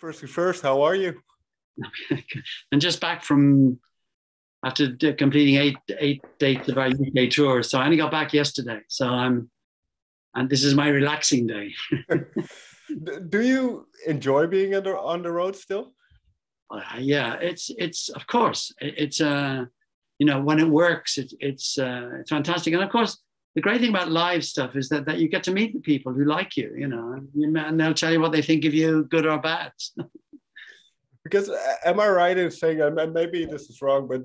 First first, how are you? and just back from after completing eight eight dates of our UK tour. So I only got back yesterday. So I'm and this is my relaxing day. Do you enjoy being on the, on the road still? Uh, yeah, it's it's of course it's uh you know when it works it, it's uh, it's fantastic and of course the great thing about live stuff is that that you get to meet the people who like you you know and they'll tell you what they think of you good or bad. because am I right in saying and maybe this is wrong but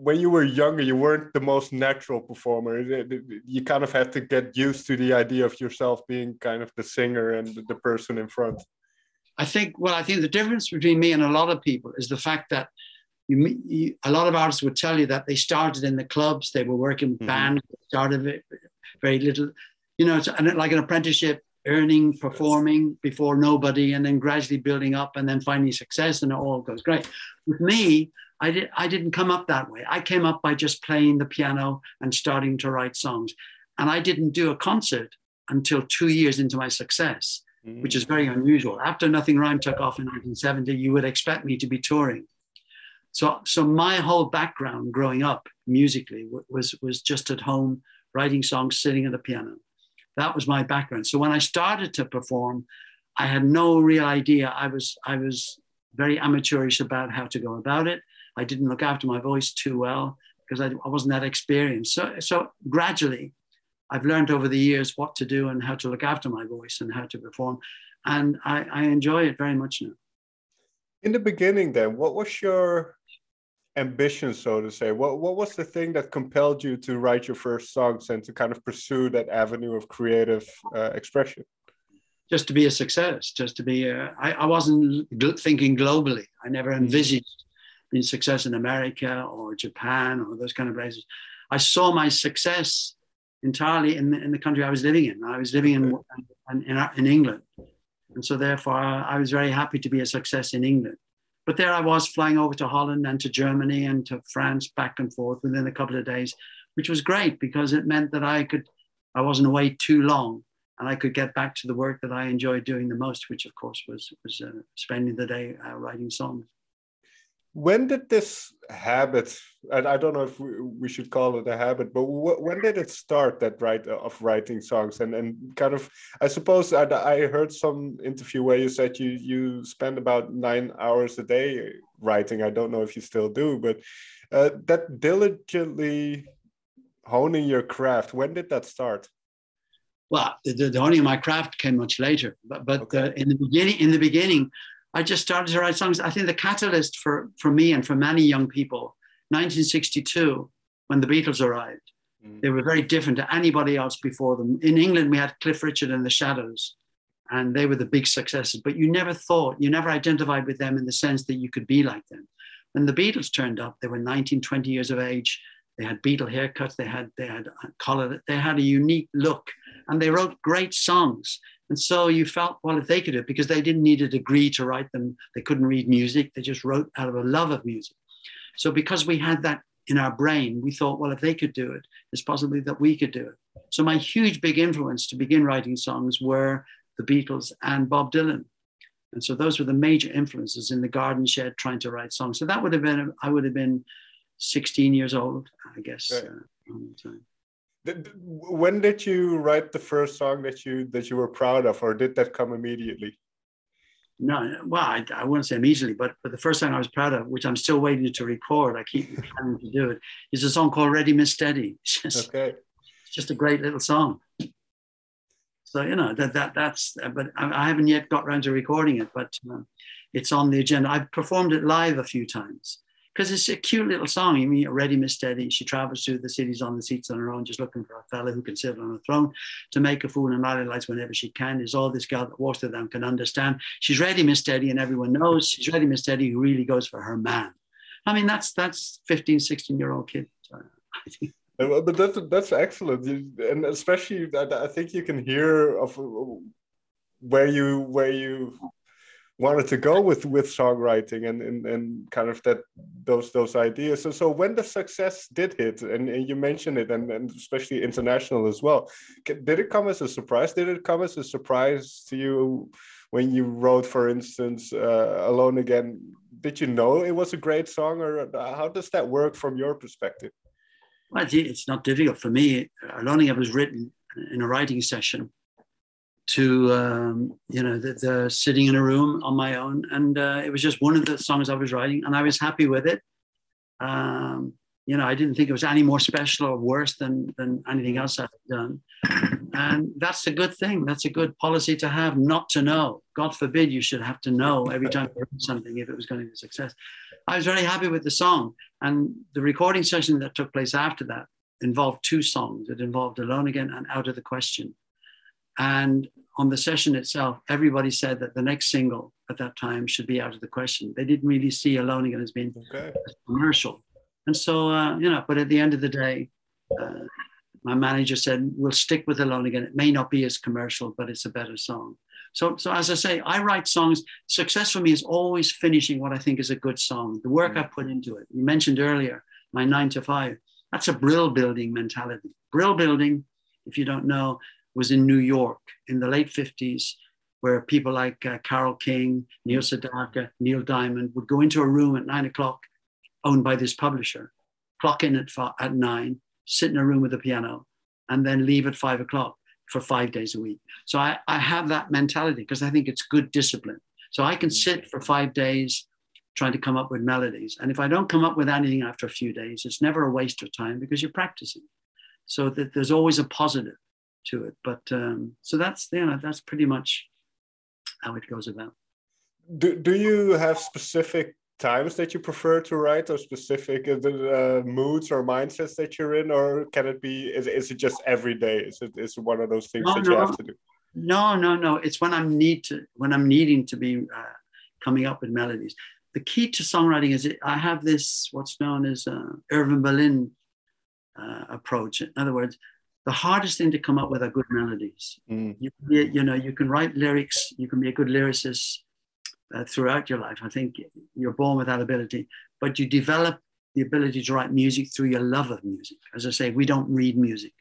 when you were younger, you weren't the most natural performer. You kind of had to get used to the idea of yourself being kind of the singer and the person in front. I think, well, I think the difference between me and a lot of people is the fact that you, you a lot of artists would tell you that they started in the clubs, they were working with mm-hmm. bands, started very little, you know, and like an apprenticeship, earning, performing before nobody, and then gradually building up and then finding success, and it all goes great. With me, I, did, I didn't come up that way. I came up by just playing the piano and starting to write songs. And I didn't do a concert until two years into my success, mm. which is very unusual. After Nothing Rhymed took off in 1970, you would expect me to be touring. So, so my whole background growing up musically was, was just at home, writing songs, sitting at the piano. That was my background. So when I started to perform, I had no real idea. I was, I was very amateurish about how to go about it. I didn't look after my voice too well because I, I wasn't that experienced. So, so gradually, I've learned over the years what to do and how to look after my voice and how to perform. And I, I enjoy it very much now. In the beginning, then, what was your ambition, so to say? What, what was the thing that compelled you to write your first songs and to kind of pursue that avenue of creative uh, expression? Just to be a success, just to be, a, I, I wasn't thinking globally. I never mm-hmm. envisaged been success in America or Japan or those kind of places. I saw my success entirely in the, in the country I was living in. I was living in, in, in, in England. And so therefore I was very happy to be a success in England. But there I was flying over to Holland and to Germany and to France back and forth within a couple of days, which was great because it meant that I could, I wasn't away too long and I could get back to the work that I enjoyed doing the most, which of course was, was uh, spending the day uh, writing songs when did this habit and i don't know if we, we should call it a habit but when did it start that right of writing songs? And and kind of i suppose I, I heard some interview where you said you you spend about nine hours a day writing. I don't know if you still do but uh, that diligently honing your craft when did that start? Well the, the honing of my craft came much later but, but okay. uh, in the beginning in the beginning I just started to write songs. I think the catalyst for, for me and for many young people, 1962, when the Beatles arrived, mm. they were very different to anybody else before them. In England, we had Cliff Richard and the Shadows, and they were the big successes. But you never thought, you never identified with them in the sense that you could be like them. When the Beatles turned up, they were 19, 20 years of age. They had Beatle haircuts. They had they had color. They had a unique look, and they wrote great songs. And so you felt, well, if they could do it, because they didn't need a degree to write them, they couldn't read music, they just wrote out of a love of music. So because we had that in our brain, we thought, well, if they could do it, it's possibly that we could do it. So my huge big influence to begin writing songs were the Beatles and Bob Dylan. And so those were the major influences in the garden shed trying to write songs. So that would have been, I would have been 16 years old, I guess. Right. Uh, when did you write the first song that you that you were proud of or did that come immediately? No well i, I wouldn't say immediately but but the first song i was proud of which i'm still waiting to record i keep planning to do it is a song called ready miss steady. It's just, okay. it's just a great little song. So you know that that that's but i, I haven't yet got around to recording it but uh, it's on the agenda. I've performed it live a few times because it's a cute little song. You mean Ready Miss Steady? She travels through the cities on the seats on her own, just looking for a fella who can sit on a throne to make a fool and lights whenever she can. Is all this girl that walks to them can understand. She's Ready Miss Steady, and everyone knows she's Ready Miss Steady who really goes for her man. I mean, that's that's 15, 16 year old kid. but that's that's excellent, and especially that I think you can hear of where you where you wanted to go with with songwriting and, and and kind of that those those ideas. So so when the success did hit and, and you mentioned it and, and especially international as well did it come as a surprise? Did it come as a surprise to you when you wrote for instance uh, alone again? Did you know it was a great song or how does that work from your perspective? Well it's not difficult for me. Alone again was written in a writing session to um, you know the, the, sitting in a room on my own. And uh, it was just one of the songs i was writing and i was happy with it. Um, you know i didn't think it was any more special or worse than than anything else i've done. And that's a good thing. That's a good policy to have not to know. God forbid you should have to know every time you something if it was going to be a success. I was very happy with the song and the recording session that took place after that involved two songs. It involved alone again and out of the question and on the session itself, everybody said that the next single at that time should be out of the question. They didn't really see Alone Again as being okay. commercial. And so, uh, you know, but at the end of the day, uh, my manager said, we'll stick with Alone Again. It may not be as commercial, but it's a better song. So, so as I say, I write songs. Success for me is always finishing what I think is a good song, the work mm. I put into it. You mentioned earlier my nine to five. That's a brill building mentality. Brill building, if you don't know, was in New York in the late 50s, where people like uh, Carole King, Neil Sedaka, Neil Diamond would go into a room at nine o'clock, owned by this publisher, clock in at, at nine, sit in a room with a piano, and then leave at five o'clock for five days a week. So I, I have that mentality because I think it's good discipline. So I can sit for five days trying to come up with melodies. And if I don't come up with anything after a few days, it's never a waste of time because you're practicing. So that there's always a positive to it. But um, so that's you know that's pretty much how it goes about. Do Do you have specific times that you prefer to write, or specific uh, uh, moods or mindsets that you're in, or can it be? Is, is it just every day? Is it is it one of those things no, that no. you have to do? No, no, no. It's when I'm need to when I'm needing to be uh, coming up with melodies. The key to songwriting is it, I have this what's known as uh, Irving Berlin uh, approach. In other words, the hardest thing to come up with are good melodies. Mm. You, you know, you can write lyrics, you can be a good lyricist uh, throughout your life. I think you're born with that ability, but you develop the ability to write music through your love of music. As I say, we don't read music.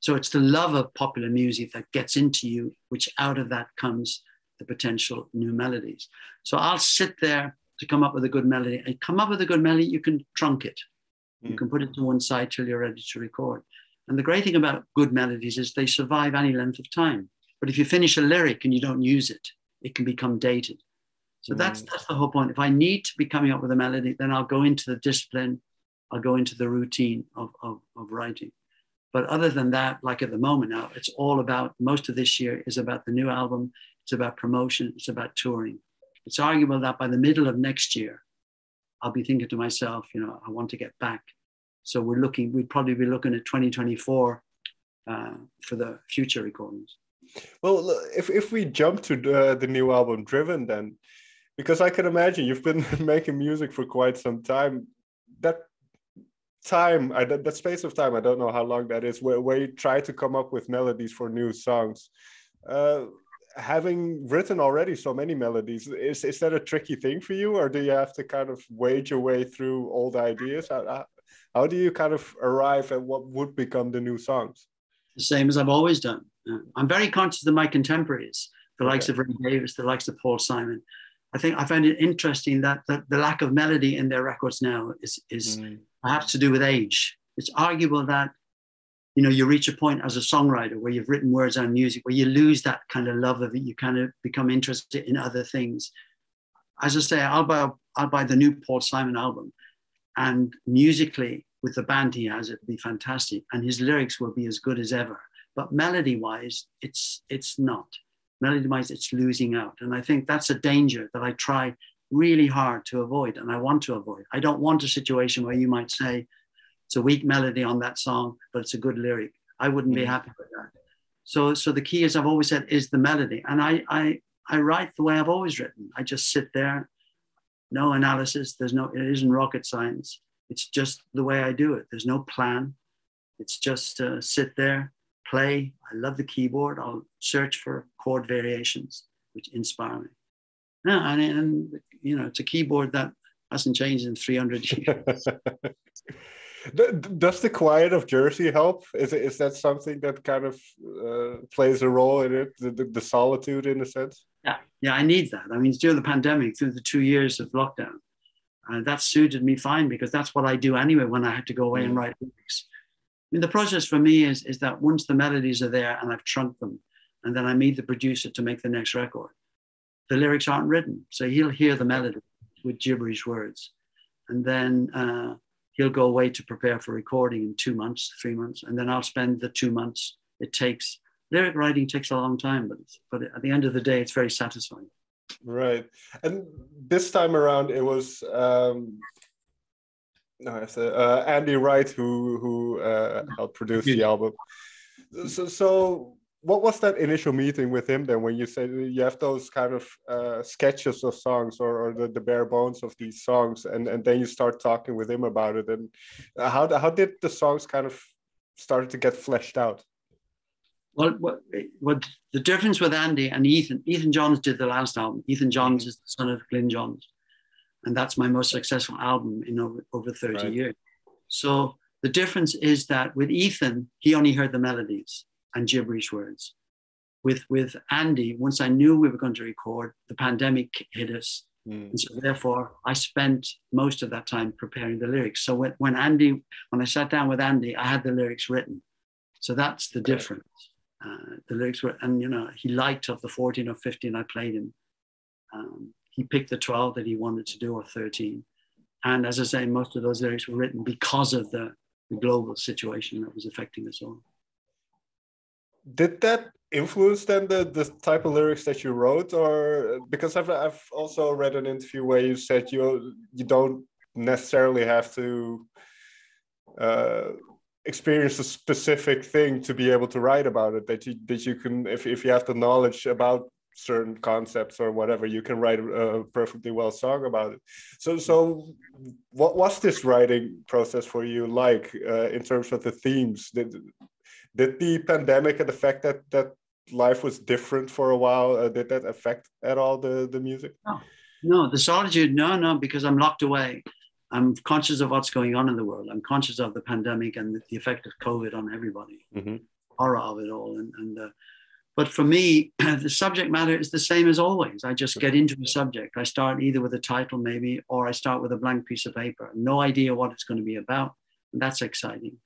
So it's the love of popular music that gets into you, which out of that comes the potential new melodies. So I'll sit there to come up with a good melody. And come up with a good melody, you can trunk it. Mm. You can put it to one side till you're ready to record. And the great thing about good melodies is they survive any length of time. But if you finish a lyric and you don't use it, it can become dated. So mm. that's that's the whole point. If I need to be coming up with a melody, then I'll go into the discipline, I'll go into the routine of, of, of writing. But other than that, like at the moment now, it's all about most of this year is about the new album, it's about promotion, it's about touring. It's arguable that by the middle of next year, I'll be thinking to myself, you know, I want to get back so we're looking, we'd probably be looking at 2024 uh, for the future recordings. Well, if, if we jump to the, the new album Driven, then, because I can imagine you've been making music for quite some time, that time, I, that space of time, I don't know how long that is, where, where you try to come up with melodies for new songs. Uh, having written already so many melodies, is, is that a tricky thing for you, or do you have to kind of wade your way through old ideas? How, how do you kind of arrive at what would become the new songs? The same as I've always done. Uh, I'm very conscious of my contemporaries, the okay. likes of Ray Davies, the likes of Paul Simon. I think I find it interesting that the, the lack of melody in their records now is, is mm. perhaps to do with age. It's arguable that you know you reach a point as a songwriter where you've written words and music where you lose that kind of love of it. You kind of become interested in other things. As I say, I'll buy I'll buy the new Paul Simon album, and musically with the band he has it'll be fantastic. And his lyrics will be as good as ever. But melody wise it's it's not. Melody wise it's losing out. And i think that's a danger that i try really hard to avoid and i want to avoid. I don't want a situation where you might say it's a weak melody on that song but it's a good lyric. I wouldn't be mm. happy with that. So so the key as i've always said is the melody. And i i i write the way i've always written. I just sit there no analysis. There's no, it isn't rocket science. It's just the way I do it. There's no plan. It's just uh, sit there, play. I love the keyboard. I'll search for chord variations which inspire me. Yeah, and, and you know, it's a keyboard that hasn't changed in 300 years. Does the quiet of Jersey help? Is it, is that something that kind of uh, plays a role in it? The, the, the, solitude, in a sense. Yeah, yeah, I need that. I mean, during the pandemic, through the two years of lockdown, uh, that suited me fine because that's what I do anyway when I had to go away mm. and write lyrics. I mean, the process for me is is that once the melodies are there and I've trunked them, and then I meet the producer to make the next record, the lyrics aren't written, so he'll hear the melody with gibberish words, and then. Uh, he'll go away to prepare for recording in two months, three months, and then I'll spend the two months it takes. Lyric writing takes a long time, but but at the end of the day, it's very satisfying. Right, and this time around, it was um, no, it's uh, Andy Wright who who uh, helped produce the album. So, so what was that initial meeting with him then when you said you have those kind of uh, sketches of songs or, or the, the, bare bones of these songs and, and then you start talking with him about it and how, how did the songs kind of start to get fleshed out well what, what the difference with andy and ethan ethan johns did the last album ethan johns is the son of glyn johns and that's my most successful album in over, over 30 right. years so the difference is that with ethan he only heard the melodies and gibberish words. With with Andy, once I knew we were going to record, the pandemic hit us. Mm. And so therefore I spent most of that time preparing the lyrics. So when, when Andy, when I sat down with Andy, I had the lyrics written. So that's the difference. Uh, the lyrics were, and you know, he liked of the 14 or 15 I played him. Um, he picked the 12 that he wanted to do or 13. And as I say, most of those lyrics were written because of the, the global situation that was affecting us all did that influence then the, the type of lyrics that you wrote or because I've, I've also read an interview where you said you you don't necessarily have to uh, experience a specific thing to be able to write about it that you that you can if, if you have the knowledge about certain concepts or whatever you can write a, perfectly well song about it. So so what was this writing process for you like uh, in terms of the themes? Did did the pandemic and the fact that that life was different for a while uh, did that affect at all the the music? No. No the solitude no no because i'm locked away i'm conscious of what's going on in the world i'm conscious of the pandemic and the, effect of covid on everybody mm-hmm. horror of it all and, and uh, but for me the subject matter is the same as always i just get into a subject i start either with a title maybe or i start with a blank piece of paper no idea what it's going to be about and that's exciting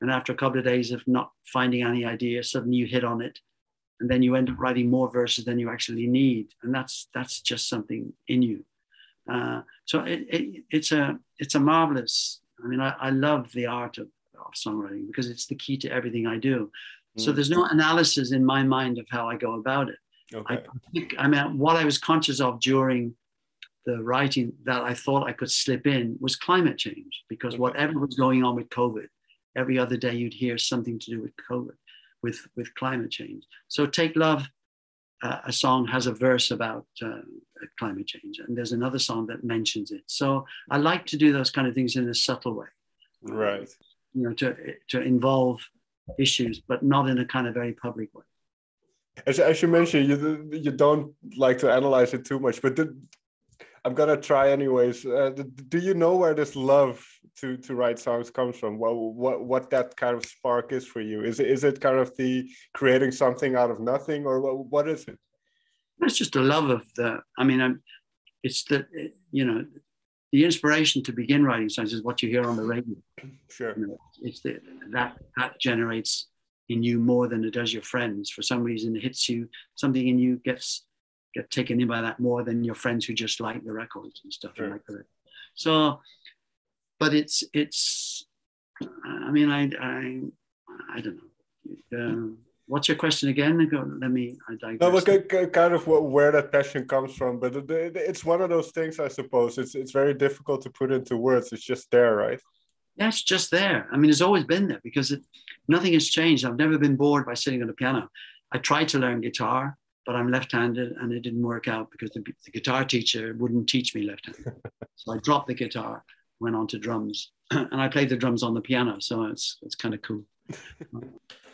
and after a couple of days of not finding any idea, suddenly you hit on it. And then you end up writing more verses than you actually need. And that's that's just something in you. Uh, so it, it, it's a it's a marvelous. I mean, I, I love the art of, of songwriting because it's the key to everything I do. Mm. So there's no analysis in my mind of how I go about it. Okay. I, think I mean, what I was conscious of during the writing that I thought I could slip in was climate change because okay. whatever was going on with COVID, every other day you'd hear something to do with COVID, with, with climate change. So Take Love, uh, a song has a verse about uh, climate change, and there's another song that mentions it. So I like to do those kind of things in a subtle way. Right. You know, to, to involve issues, but not in a kind of very public way. As, as you mentioned, you you don't like to analyze it too much, but did, I'm gonna try anyways. Uh, do you know where this love to to write songs comes from? What what what that kind of spark is for you? Is it is it kind of the creating something out of nothing, or what what is it? It's just a love of the. I mean, I'm, it's the you know the inspiration to begin writing songs is what you hear on the radio. Sure. You know, it's the that that generates in you more than it does your friends. For some reason, it hits you. Something in you gets get taken in by that more than your friends who just like the records and stuff sure. like that. So, but it's it's. I mean, I I I don't know. Uh, what's your question again? Let me. I no, look, kind of where that passion comes from, but it's one of those things, I suppose. It's it's very difficult to put into words. It's just there, right? Yeah, it's just there. I mean, it's always been there because it, nothing has changed. I've never been bored by sitting on a piano. I tried to learn guitar but I'm left-handed and it didn't work out because the, the guitar teacher wouldn't teach me left-handed. so I dropped the guitar, went on to drums, and I played the drums on the piano. So it's it's kind of cool.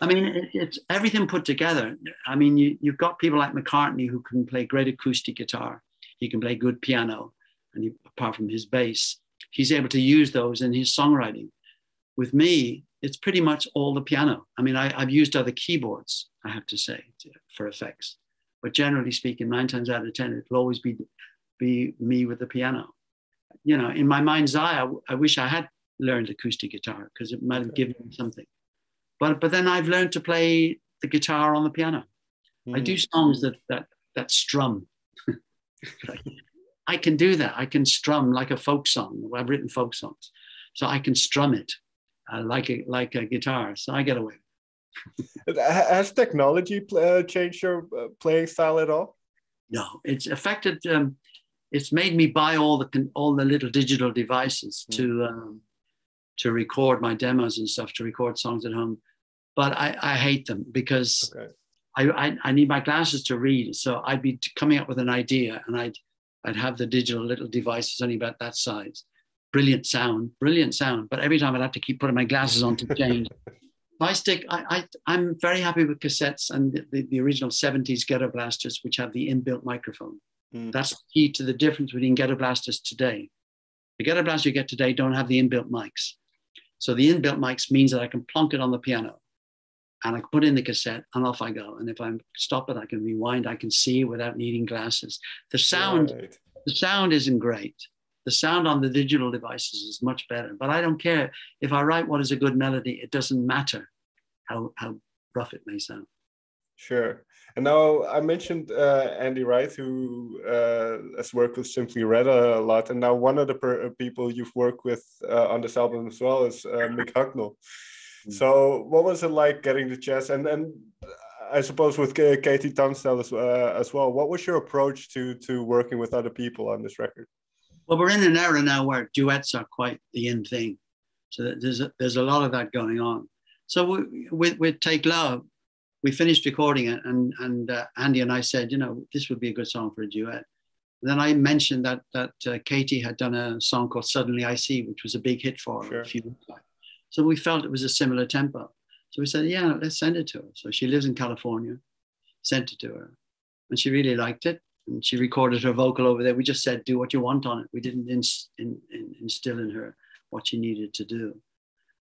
I mean, it, it's everything put together. I mean, you, you've got people like McCartney who can play great acoustic guitar. he can play good piano, and he, apart from his bass, he's able to use those in his songwriting. With me, it's pretty much all the piano. I mean, I, have used other keyboards, I have to say, for effects, but generally speaking, nine times out of ten, it'll always be be me with the piano. You know, in my mind's eye, I, I wish I had learned acoustic guitar because it might have given me something. But but then I've learned to play the guitar on the piano. Mm. I do hmm. songs that that that strum. I can do that. I can strum like a folk song. I've written folk songs, so I can strum it uh, like a like a guitar. So I get away. Has technology uh, changed your uh, playing style at all? No, it's affected. Um, it's made me buy all the all the little digital devices mm. to um, to record my demos and stuff, to record songs at home. But I, I hate them because okay. I, I, I need my glasses to read. So I'd be coming up with an idea and I'd I'd have the digital little devices only about that size. Brilliant sound, brilliant sound. But every time I'd have to keep putting my glasses on to change. I stick, I, I, am very happy with cassettes and the, the, the, original 70s ghetto blasters, which have the inbuilt microphone. Mm. That's the key to the difference between ghetto blasters today. The ghetto blasters you get today don't have the inbuilt mics. So the inbuilt mics means that I can plonk it on the piano and I can put in the cassette and off I go. And if I stop it, I can rewind, I can see without needing glasses. The sound, right. the sound isn't great. The sound on the digital devices is much better, but I don't care. If I write what is a good melody, it doesn't matter how, how rough it may sound. Sure. And now I mentioned uh, Andy Wright, who uh, has worked with Simply Red a lot. And now one of the per- people you've worked with uh, on this album as well is uh, Mick Hucknall. Mm. So what was it like getting the chance? And and I suppose with KT Tunstall as, uh, as well, what was your approach to to working with other people on this record? Well, we're in an era now where duets are quite the in thing. So there's a, there's a lot of that going on. So we, with, with Take Love, we finished recording it, and and uh, Andy and I said, you know, this would be a good song for a duet. And then I mentioned that that uh, KT had done a song called Suddenly I See, which was a big hit for her sure. a few months back. So we felt it was a similar tempo. So we said, yeah, let's send it to her. So she lives in California, sent it to her, and she really liked it. And she recorded her vocal over there. We just said, do what you want on it. We didn't inst- in, in, instill in her what she needed to do.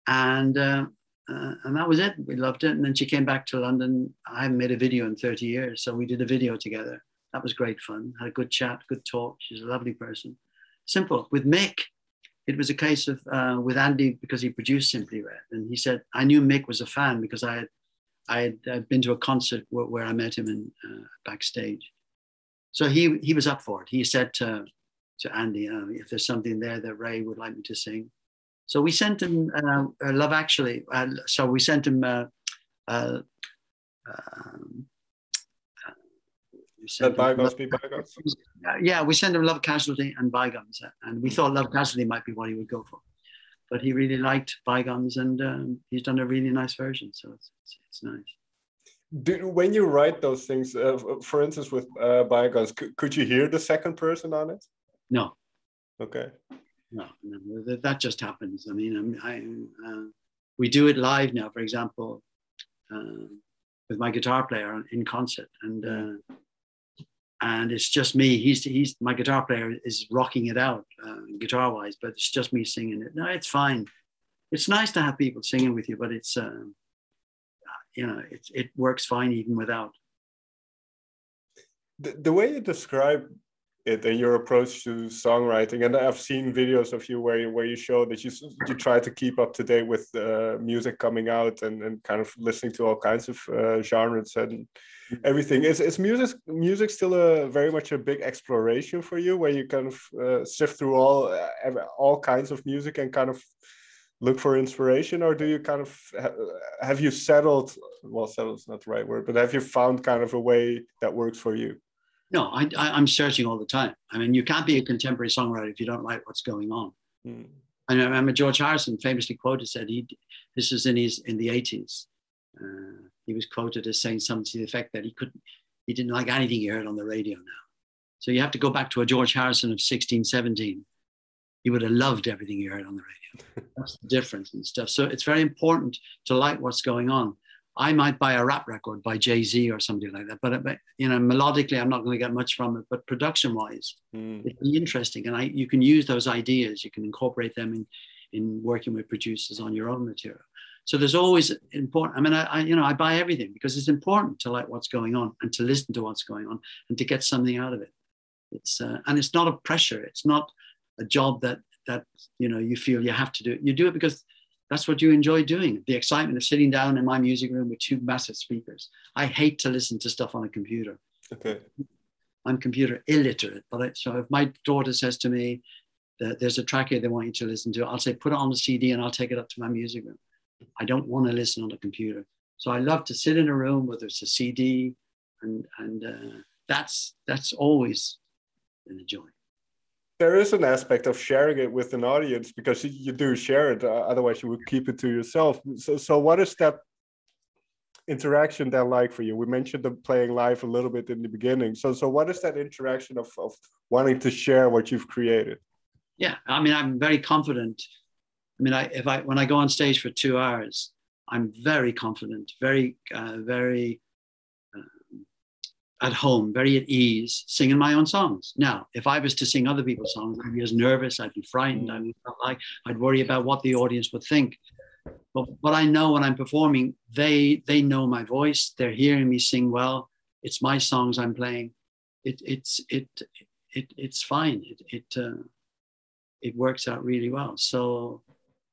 And uh, uh, and that was it. We loved it. And then she came back to London. I haven't made a video in 30 years. So we did a video together. That was great fun. Had a good chat, good talk. She's a lovely person. Simple. With Mick, it was a case of uh, with Andy because he produced Simply Red. And he said, I knew Mick was a fan because I had, I had uh, been to a concert where, where I met him in uh, backstage. So he, he was up for it. He said to, to Andy, uh, if there's something there that Ray would like me to sing, so we sent him uh, uh, Love Actually. Uh, so we sent him. Uh, uh, um, bygones be bygones. Yeah, we sent him Love Casualty and Bygones, and we thought Love Casualty might be what he would go for, but he really liked Bygones, and um, he's done a really nice version. So it's, it's, it's nice. Do, when you write those things, uh, for instance, with uh, Bygones, could, could you hear the second person on it? No. Okay no, no that, that just happens. I mean, I, uh, we do it live now, for example, uh, with my guitar player in concert, and uh, and it's just me. He's he's my guitar player is rocking it out uh, guitar wise, but it's just me singing it. No, it's fine. It's nice to have people singing with you, but it's uh, you know it it works fine even without. The, the way you describe it and your approach to songwriting. And i've seen videos of you where you, where you show that you you try to keep up to date with uh, music coming out and, and kind of listening to all kinds of uh, genres and mm-hmm. everything. Is, is music music still a very much a big exploration for you where you kind of uh, sift through all uh, all kinds of music and kind of look for inspiration? Or do you kind of have you settled well settled is not the right word but have you found kind of a way that works for you no, I, I, am searching all the time. I mean, you can't be a contemporary songwriter if you don't like what's going on. Mm. I remember George Harrison famously quoted said he, this was in his in the 80s. Uh, he was quoted as saying something to the effect that he couldn't, he didn't like anything he heard on the radio now. So you have to go back to a George Harrison of 16, 17. He would have loved everything he heard on the radio. That's the difference and stuff. So it's very important to like what's going on. I might buy a rap record by Jay Z or somebody like that, but, but you know, melodically, I'm not going to get much from it. But production-wise, mm. it'd be interesting, and I you can use those ideas, you can incorporate them in in working with producers on your own material. So there's always important. I mean, I, I, you know I buy everything because it's important to like what's going on and to listen to what's going on and to get something out of it. It's uh, and it's not a pressure. It's not a job that that you know you feel you have to do it. You do it because that's what you enjoy doing. The excitement of sitting down in my music room with two massive speakers. I hate to listen to stuff on a computer. Okay. I'm computer illiterate, but I, so if my daughter says to me that there's a track here they want you to listen to, I'll say put it on the CD and I'll take it up to my music room. I don't want to listen on a computer. So I love to sit in a room, whether it's a CD, and and uh, that's that's always been a joy there is an aspect of sharing it with an audience because you do share it uh, otherwise you would keep it to yourself. So so what is that interaction then like for you? We mentioned the playing live a little bit in the beginning. So so what is that interaction of, of wanting to share what you've created? Yeah i mean i'm very confident. I mean i if i when i go on stage for two hours i'm very confident very uh, very at home, very at ease, singing my own songs. Now, if I was to sing other people's songs, I'd be as nervous, I'd be frightened, I would like, I'd worry about what the audience would think. But what I know when I'm performing, they they know my voice, they're hearing me sing well. It's my songs I'm playing. It it's it it it's fine. It it uh, it works out really well. So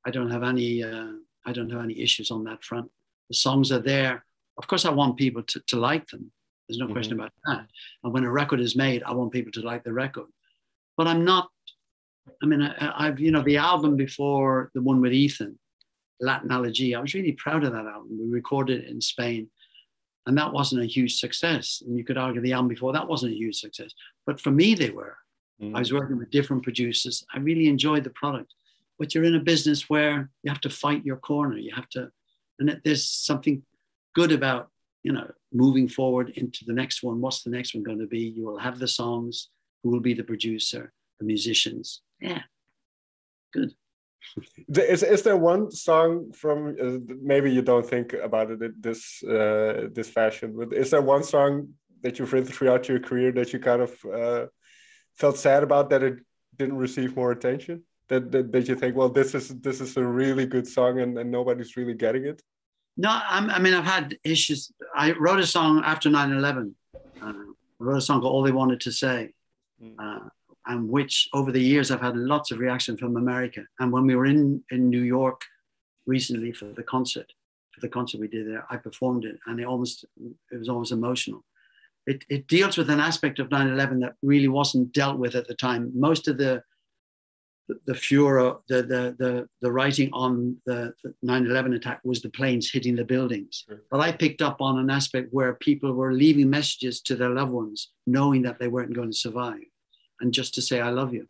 I don't have any uh, I don't have any issues on that front. The songs are there. Of course, I want people to, to like them there's no mm-hmm. question about that. And when a record is made, I want people to like the record. But I'm not, I mean, I, have you know, the album before the one with Ethan, Latin ala G, I was really proud of that album. We recorded it in Spain. And that wasn't a huge success. And you could argue the album before that wasn't a huge success. But for me, they were. Mm-hmm. I was working with different producers. I really enjoyed the product. But you're in a business where you have to fight your corner. You have to, and there's something good about you know, moving forward into the next one, what's the next one going to be? You will have the songs, who will be the producer, the musicians. Yeah, good. Is, is there one song from uh, maybe you don't think about it this uh, this fashion, but is there one song that you've written throughout your career that you kind of uh, felt sad about that it didn't receive more attention? That, that, that you think, well, this is this is a really good song and, and nobody's really getting it? No, I'm, i mean, I've had issues. I wrote a song after 9 11. Uh, I wrote a song called All They Wanted to Say, mm. uh, and which over the years I've had lots of reaction from America. And when we were in, in New York recently for the concert, for the concert we did there, I performed it and it almost, it was almost emotional. It, it deals with an aspect of 9 11 that really wasn't dealt with at the time. Most of the the furor, the, the, the, the writing on the 9-11 attack was the planes hitting the buildings. Sure. But I picked up on an aspect where people were leaving messages to their loved ones, knowing that they weren't going to survive, and just to say, I love you.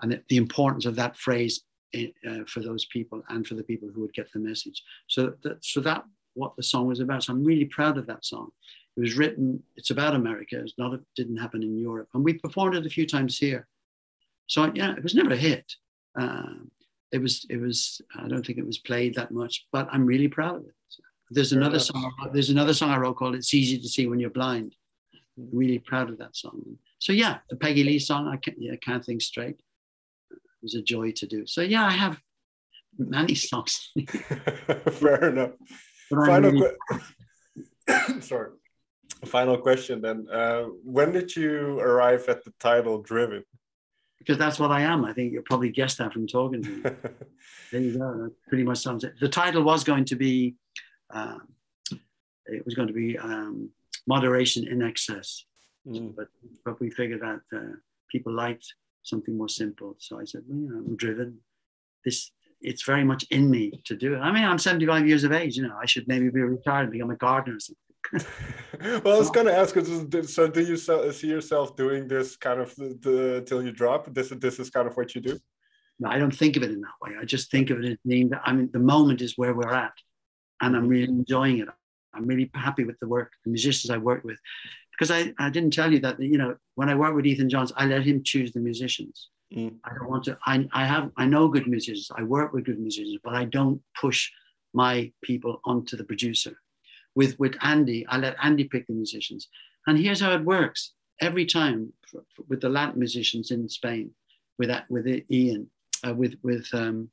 And the importance of that phrase eh, uh, for those people and for the people who would get the message. So that, so that what the song was about. So I'm really proud of that song. It was written, it's about America. It's not, it didn't happen in Europe. And we performed it a few times here. So yeah, it was never a hit. Um, it was it was I don't think it was played that much, but I'm really proud of it. There's another song. There's another song I wrote called "It's Easy to See When You're Blind." I'm really proud of that song. So yeah, the Peggy Lee song. I can't can't think straight. It was a joy to do. So yeah, I have many songs. Fair enough. Final really... que- sorry. Final question then. Uh, when did you arrive at the title "Driven"? Because that's what I am. I think you probably guessed that from talking to me. there you go. That pretty much sums it. The title was going to be, um, it was going to be um, moderation in excess, mm. but but we figured that uh, people liked something more simple. So I said, well, you know, I'm driven. This it's very much in me to do it. I mean, I'm 75 years of age. You know, I should maybe be retired and become a gardener or something. Well, I was going to ask. So, do you see yourself doing this kind of the, till you drop? This this is kind of what you do. No, I don't think of it in that way. I just think of it as being that. I mean, the moment is where we're at, and I'm really enjoying it. I'm really happy with the work, the musicians I work with, because I, I didn't tell you that you know when I work with Ethan Johns, I let him choose the musicians. Mm. I don't want to. I, I have I know good musicians. I work with good musicians, but I don't push my people onto the producer with with Andy. I let Andy pick the musicians, and here's how it works every time for, for, with the Latin musicians in Spain, with with Ian, uh, with with um,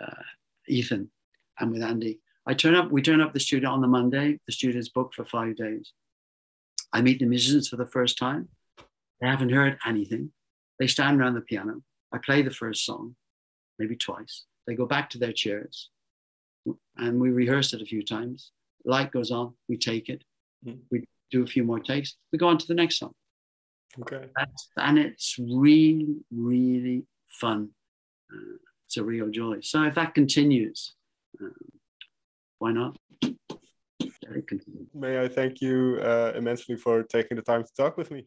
uh, Ethan, and with Andy. I turn up. We turn up the studio on the Monday. The studio is booked for five days. I meet the musicians for the first time. They haven't heard anything. They stand around the piano. I play the first song, maybe twice. They go back to their chairs, and we rehearse it a few times. Light goes on. We take it. Mm. We do a few more takes. We go on to the next song. Okay. That's, and it's really, really fun. Uh, it's a real joy. So if that continues, um, why not? May I thank you uh, immensely for taking the time to talk with me.